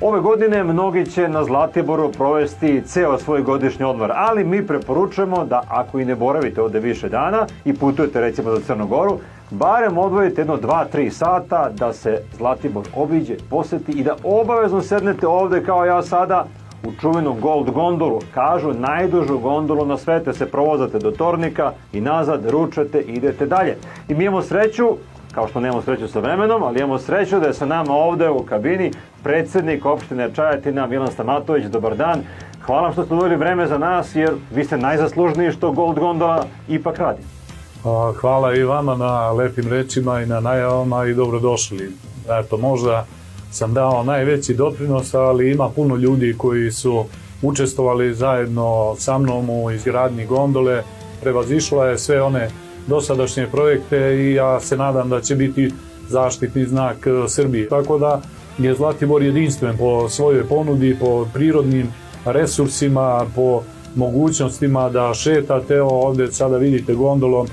Ove godine mnogi će na Zlatiboru provesti ceo svoj godišnji odmor, ali mi preporučujemo da ako i ne boravite ovde više dana i putujete recimo za Crnogoru, barem odvojite jedno 2-3 sata da se Zlatibor obiđe, poseti i da obavezno sednete ovde kao ja sada u čuvenu Gold gondolu. Kažu najdužu gondolu na svete se provozate do Tornika i nazad, ručate i idete dalje. I mi imamo sreću kao što nemamo sreću sa vremenom, ali imamo sreću da je sa nama ovde u kabini predsednik opštine Čajetina Milan Stamatović. Dobar dan. Hvala što ste odvojili vreme za nas, jer vi ste najzaslužniji što Gold Gondola ipak radi. Hvala i vama na lepim rečima i na najavama i dobrodošli. Eto, možda sam dao najveći doprinos, ali ima puno ljudi koji su učestvovali zajedno sa mnom u izgradnji gondole. Prevazišla je sve one dosadašnje projekte i ja se nadam da će biti zaštitni znak Srbije. Tako da je Zlatibor jedinstven po svojoj ponudi, po prirodnim resursima, po mogućnostima da šetate, evo ovde sada vidite gondolom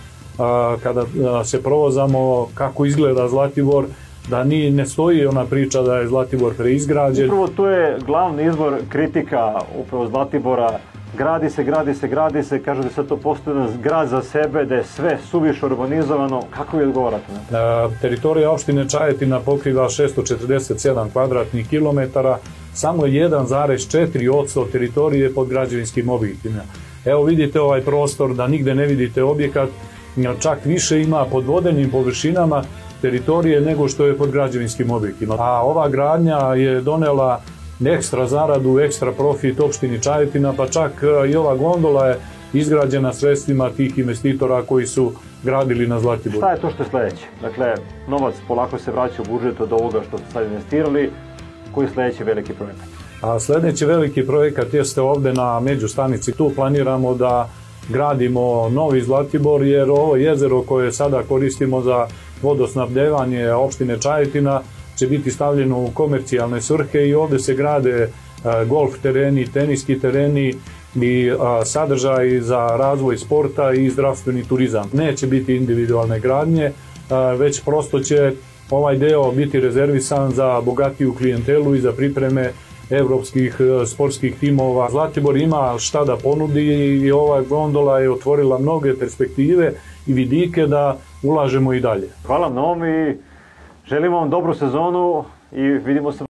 kada se provozamo kako izgleda Zlatibor, da ni ne stoji ona priča da je Zlatibor preizgrađen. Upravo to je glavni izvor kritika upravo Zlatibora gradi se, gradi se, gradi se, kaže da se to postoje grad za sebe, da je sve suviše urbanizovano. Kako vi odgovarate to? E, teritorija opštine Čajetina pokriva 647 kvadratnih kilometara, samo 1,4 odsto teritorije pod građevinskim objektima. Evo vidite ovaj prostor da nigde ne vidite objekat, čak više ima pod vodenim površinama teritorije nego što je pod građevinskim objektima. A ova gradnja je donela ekstra zaradu, ekstra profit opštini Čajetina, pa čak e, i ova gondola je izgrađena sredstvima tih investitora koji su gradili na Zlatiboru. Šta je to što je sledeće? Dakle, novac polako se vraća u budžet od ovoga što ste sad investirali. Koji je sledeći veliki projekat? A sledeći veliki projekat jeste ovde na međustanici. Tu planiramo da gradimo novi Zlatibor, jer ovo jezero koje sada koristimo za vodosnabdevanje opštine Čajetina će biti stavljeno u komercijalne svrhe i ovde se grade e, golf tereni, teniski tereni i sadržaj za razvoj sporta i zdravstveni turizam. Neće biti individualne gradnje, već prosto će ovaj deo biti rezervisan za bogatiju klijentelu i za pripreme evropskih e, sportskih timova. Zlatibor ima šta da ponudi i ova gondola je otvorila mnoge perspektive i vidike da ulažemo i dalje. Hvala mnogo i Želimo vam dobru sezonu i vidimo se